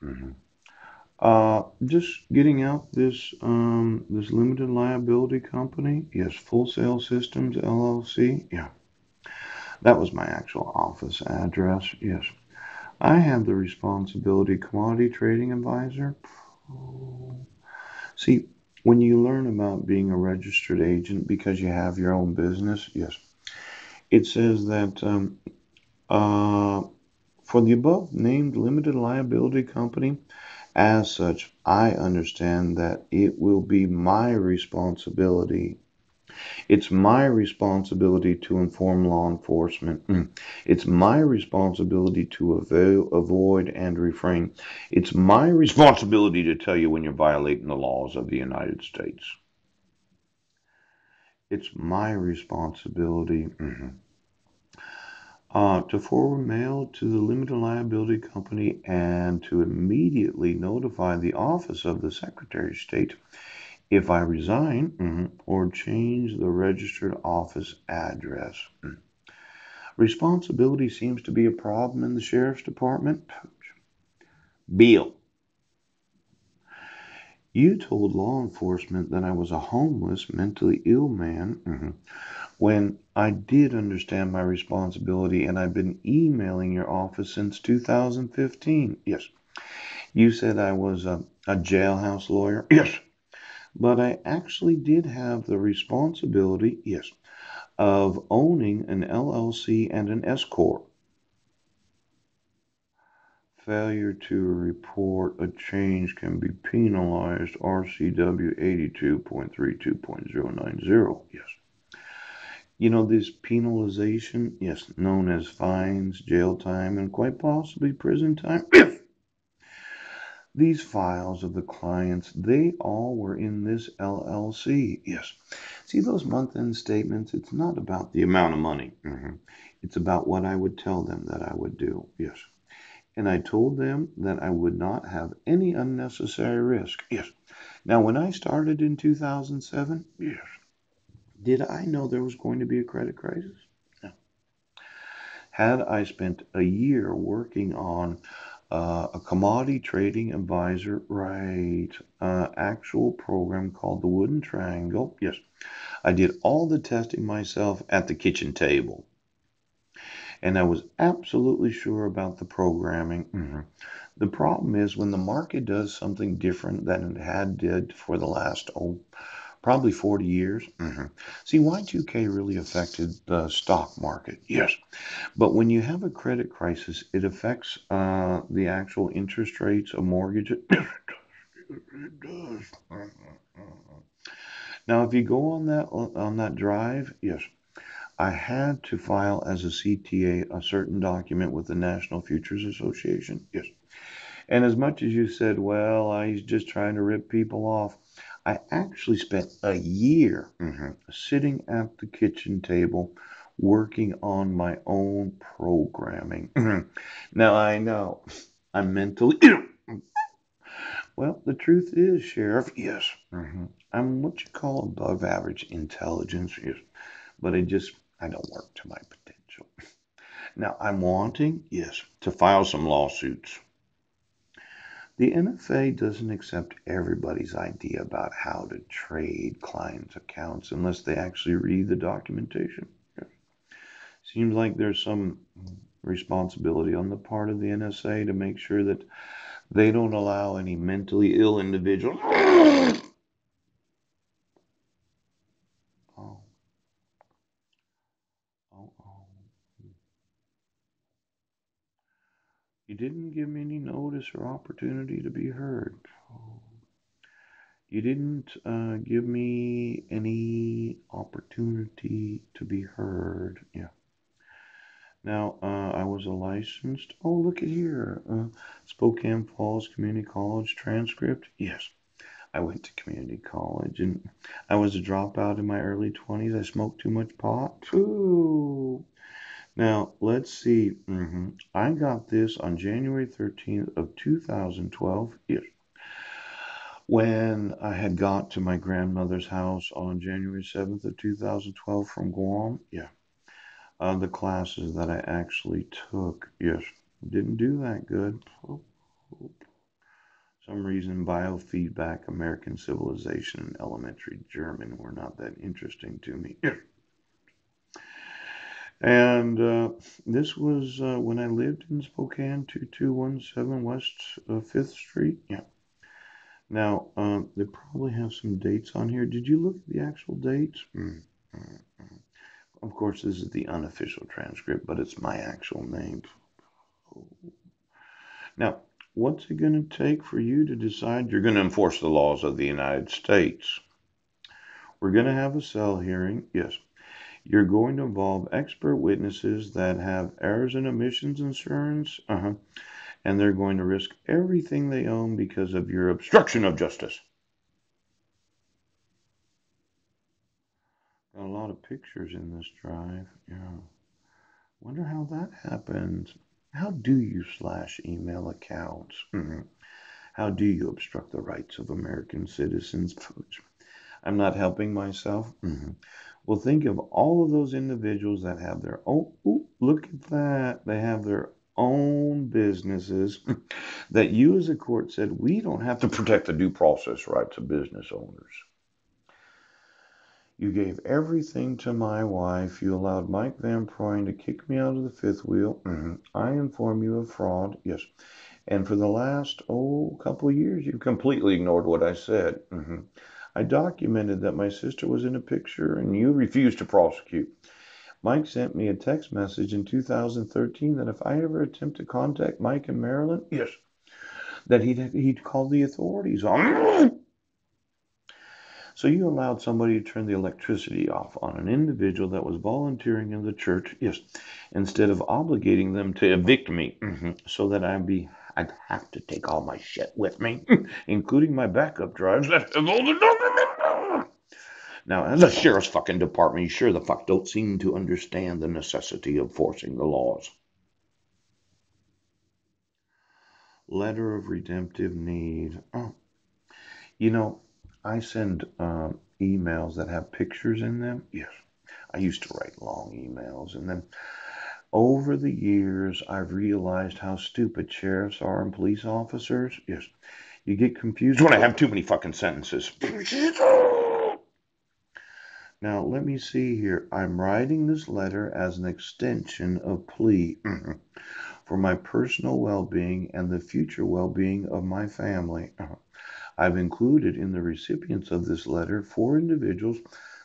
hmm Uh, just getting out this um this limited liability company. Yes, Full Sail Systems LLC. Yeah, that was my actual office address. Yes, I have the responsibility commodity trading advisor. See, when you learn about being a registered agent because you have your own business, yes, it says that um, uh, for the above named limited liability company, as such, I understand that it will be my responsibility. It's my responsibility to inform law enforcement. Mm. It's my responsibility to avo- avoid and refrain. It's my responsibility to tell you when you're violating the laws of the United States. It's my responsibility. Uh, to forward mail to the limited liability company and to immediately notify the office of the Secretary of State if I resign mhm, or change the registered office address. Mm. Responsibility seems to be a problem in the sheriff's department. Bill, you told law enforcement that I was a homeless, mentally ill man mhm, when I did understand my responsibility and I've been emailing your office since 2015. Yes. You said I was a, a jailhouse lawyer. Yes. But I actually did have the responsibility, yes, of owning an LLC and an S Corp. Failure to report a change can be penalized RCW 82.32.090. Yes. You know, this penalization, yes, known as fines, jail time, and quite possibly prison time. These files of the clients, they all were in this LLC. Yes. See those month end statements? It's not about the amount of money. Mhm. It's about what I would tell them that I would do. Yes. And I told them that I would not have any unnecessary risk. Yes. Now, when I started in 2007, yes, did I know there was going to be a credit crisis? No. Had I spent a year working on uh, a commodity trading advisor, right? Uh, actual program called the Wooden Triangle. Yes, I did all the testing myself at the kitchen table, and I was absolutely sure about the programming. Mhm. The problem is when the market does something different than it had did for the last oh probably 40 years. Mhm. See, Y2K really affected the stock market. Yes. But when you have a credit crisis, it affects uh, the actual interest rates of mortgages. it does. Now, if you go on that on that drive, yes, I had to file as a CTA a certain document with the National Futures Association. Yes. And as much as you said, well, I was just trying to rip people off, I actually spent a year mhm, sitting at the kitchen table working on my own programming. now I know I'm mentally. Well, the truth is, Sheriff, yes, mhm, I'm what you call above average intelligence, yes, but I just I don't work to my potential. Now I'm wanting, yes, to file some lawsuits. The NFA doesn't accept everybody's idea about how to trade clients' accounts unless they actually read the documentation. Seems like there's some responsibility on the part of the NSA to make sure that they don't allow any mentally ill individual. Oh, oh, oh. You didn't give me any notice or opportunity to be heard. You didn't uh, give me any opportunity to be heard. Yeah. Now, uh, I was a licensed, oh, look at here, uh, Spokane Falls Community College transcript. Yes, I went to community college and I was a dropout in my early 20s. I smoked too much pot. Ooh. Now, let's see. hmm I got this on January 13th of 2012. Yes. When I had got to my grandmother's house on January 7th of 2012 from Guam. Yeah. Uh, the classes that I actually took, yes, didn't do that good. some reason biofeedback, American civilization, and elementary German were not that interesting to me. And uh, this was uh, when I lived in Spokane, 2217 West uh, 5th Street. Yeah. Now, um, they probably have some dates on here. Did you look at the actual dates? Mm, mm, mm. Of course, this is the unofficial transcript, but it's my actual name. Now, what's it going to take for you to decide you're going to enforce the laws of the United States? We're going to have a cell hearing. Yes. You're going to involve expert witnesses that have errors and omissions insurance. Uh-huh. And they're going to risk everything they own because of your obstruction of justice. Got a lot of pictures in this drive. Yeah. Wonder how that happens. How do you slash email accounts? Mm-hmm. How do you obstruct the rights of American citizens? I'm not helping myself. Mm-hmm. Well, think of all of those individuals that have their own. Ooh, look at that. They have their own businesses that you, as a court, said we don't have to protect the due process rights of business owners. You gave everything to my wife. You allowed Mike Van Proyn to kick me out of the fifth wheel. Mm-hmm. I inform you of fraud. Yes. And for the last, oh, couple of years, you've completely ignored what I said. Mm-hmm. I documented that my sister was in a picture and you refused to prosecute. Mike sent me a text message in 2013 that if I ever attempt to contact Mike in Maryland, yes, that he'd, he'd call the authorities on so you allowed somebody to turn the electricity off on an individual that was volunteering in the church, yes, instead of obligating them to evict me, mm-hmm, so that I'd be I'd have to take all my shit with me, including my backup drives that have all the documents. Now, as a sheriff's fucking department, you sure the fuck don't seem to understand the necessity of forcing the laws. Letter of redemptive need. Oh. You know, I send uh, emails that have pictures in them. Yes, I used to write long emails, and then over the years, I've realized how stupid sheriffs are and police officers. Yes, you get confused when I have too many fucking sentences. Now, let me see here. I'm writing this letter as an extension of plea mm-hmm, for my personal well being and the future well being of my family. Uh-huh. I've included in the recipients of this letter four individuals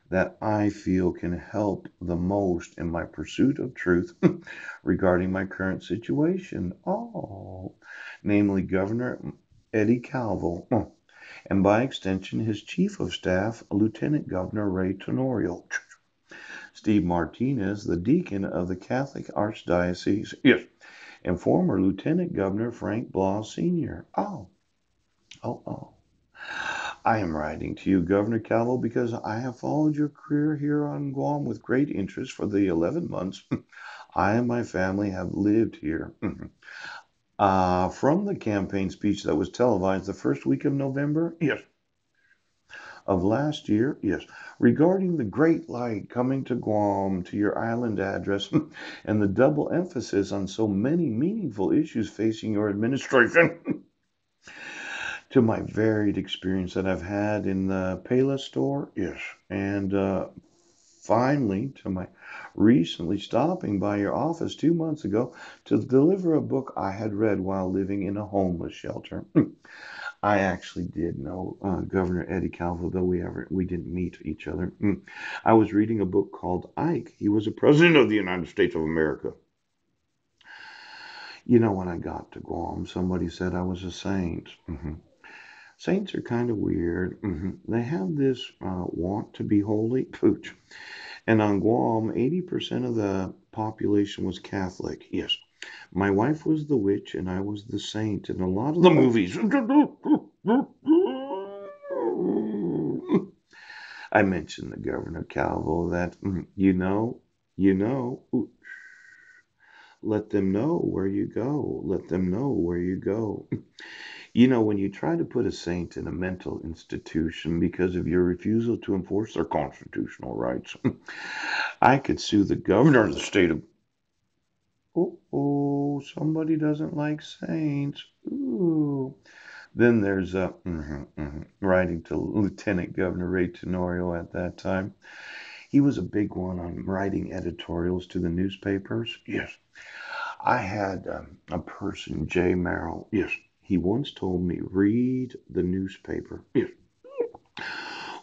that I feel can help the most in my pursuit of truth regarding my current situation. Oh, namely Governor Eddie Calvo, and by extension, his Chief of Staff, Lieutenant Governor Ray Tenorio. Steve Martinez, the deacon of the Catholic Archdiocese, yes, and former Lieutenant Governor Frank Blas Sr. Oh, oh, oh. I am writing to you, Governor Calvo, because I have followed your career here on Guam with great interest for the 11 months I and my family have lived here. uh, from the campaign speech that was televised the first week of November, yes, of last year, yes, regarding the great light coming to Guam to your island address and the double emphasis on so many meaningful issues facing your administration. To my varied experience that I've had in the Payless store, yes, and uh, finally to my recently stopping by your office two months ago to deliver a book I had read while living in a homeless shelter. I actually did know uh, Governor Eddie Calvo, though we ever we didn't meet each other. I was reading a book called Ike. He was a president of the United States of America. You know, when I got to Guam, somebody said I was a saint. Mm-hmm. Saints are kind of weird. Mm-hmm. They have this uh, want to be holy. Pooch. And on Guam, 80% of the population was Catholic. Yes. My wife was the witch and I was the saint in a lot of the movies. I mentioned the Governor Calvo that, mm, you know, you know, let them know where you go. Let them know where you go. You know, when you try to put a saint in a mental institution because of your refusal to enforce their constitutional rights, I could sue the governor of the state of. Oh, somebody doesn't like saints. Ooh. Then there's uh, mhm, mhm, writing to Lieutenant Governor Ray Tenorio at that time. He was a big one on writing editorials to the newspapers. Yes. I had um, a person, Jay Merrill. Yes. He once told me, read the newspaper. Yes.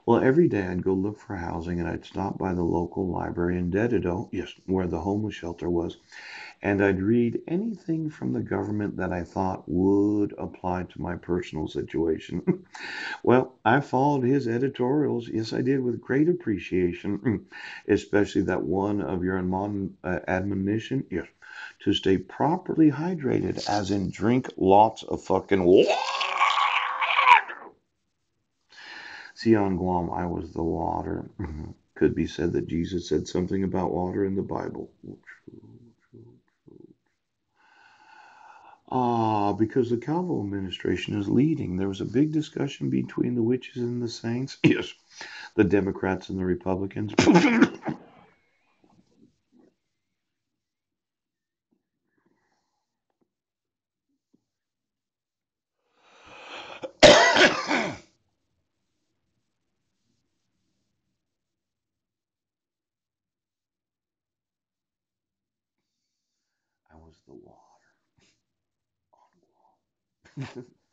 Well, every day I'd go look for housing and I'd stop by the local library in Dededo, yes, where the homeless shelter was, and I'd read anything from the government that I thought would apply to my personal situation. well, I followed his editorials. Yes, I did with great appreciation, especially that one of your uh, admonition. Yes, to stay properly hydrated, as in drink lots of fucking water. See, on Guam, I was the water. Could be said that Jesus said something about water in the Bible. Ah, because the Calvo administration is leading. There was a big discussion between the witches and the saints. Yes, the Democrats and the Republicans. the water on